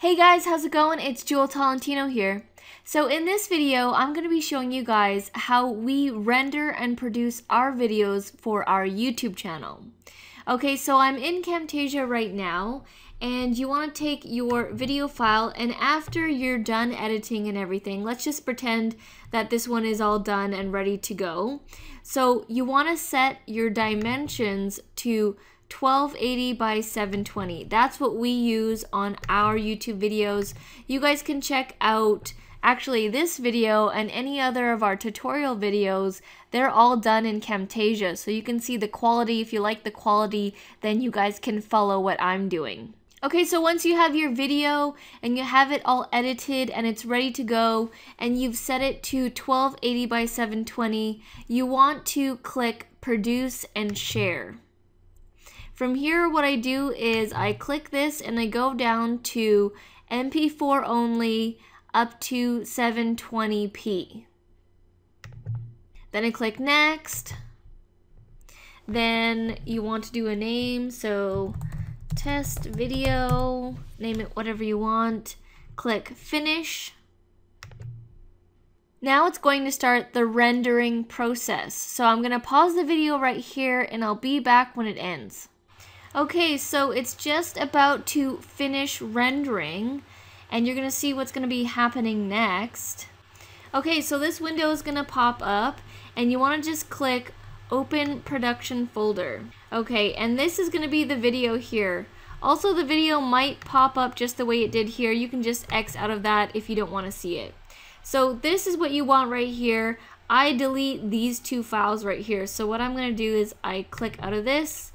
Hey guys, how's it going? It's Jewel Tolentino here. So in this video, I'm going to be showing you guys how we render and produce our videos for our YouTube channel. Okay, so I'm in Camtasia right now, and you want to take your video file, and after you're done editing and everything, let's just pretend that this one is all done and ready to go. So you want to set your dimensions to 1280 by 720. That's what we use on our YouTube videos. You guys can check out actually this video and any other of our tutorial videos. They're all done in Camtasia. So you can see the quality. If you like the quality, then you guys can follow what I'm doing. Okay, so once you have your video and you have it all edited and it's ready to go and you've set it to 1280 by 720, you want to click produce and share. From here, what I do is I click this and I go down to MP4 only up to 720p. Then I click next. Then you want to do a name, so test video, name it whatever you want. Click finish. Now it's going to start the rendering process. So I'm going to pause the video right here and I'll be back when it ends. Okay, so it's just about to finish rendering and you're gonna see what's gonna be happening next. Okay, so this window is gonna pop up and you wanna just click open production folder. Okay, and this is gonna be the video here. Also, the video might pop up just the way it did here. You can just X out of that if you don't wanna see it. So this is what you want right here. I delete these two files right here. So what I'm gonna do is I click out of this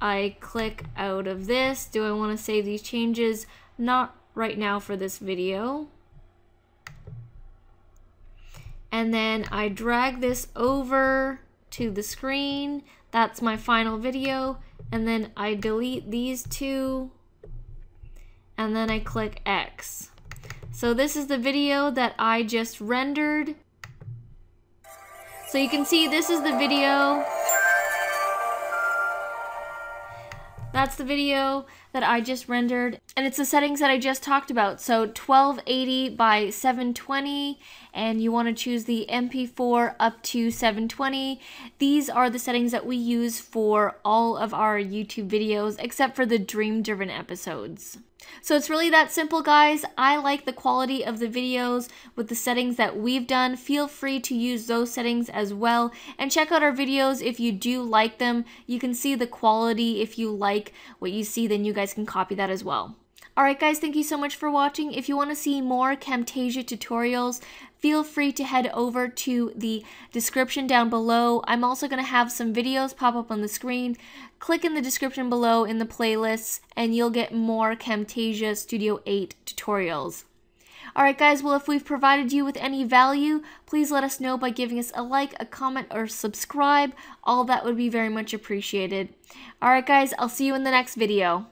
I click out of this. Do I want to save these changes? Not right now for this video. And then I drag this over to the screen. That's my final video. And then I delete these two. And then I click X. So this is the video that I just rendered. So you can see this is the video That's the video that I just rendered. And it's the settings that I just talked about. So 1280 by 720 and you want to choose the MP4 up to 720. These are the settings that we use for all of our YouTube videos except for the dream driven episodes. So it's really that simple, guys. I like the quality of the videos with the settings that we've done. Feel free to use those settings as well. And check out our videos if you do like them. You can see the quality. If you like what you see, then you guys can copy that as well. Alright guys, thank you so much for watching. If you want to see more Camtasia tutorials, feel free to head over to the description down below. I'm also going to have some videos pop up on the screen. Click in the description below in the playlists and you'll get more Camtasia Studio 8 tutorials. Alright guys, well if we've provided you with any value, please let us know by giving us a like, a comment, or subscribe. All that would be very much appreciated. Alright guys, I'll see you in the next video.